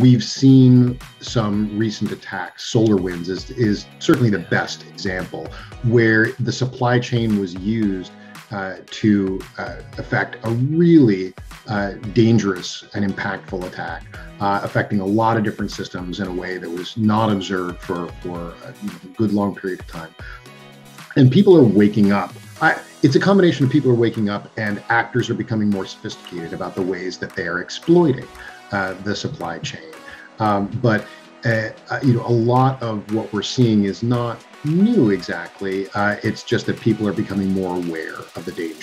we've seen some recent attacks. SolarWinds is, is certainly the best example, where the supply chain was used uh, to uh, affect a really uh, dangerous and impactful attack, uh, affecting a lot of different systems in a way that was not observed for, for a good long period of time. And people are waking up. I, it's a combination of people are waking up and actors are becoming more sophisticated about the ways that they are exploiting uh, the supply chain. Um, but uh, uh, you know, a lot of what we're seeing is not new exactly. Uh, it's just that people are becoming more aware of the danger.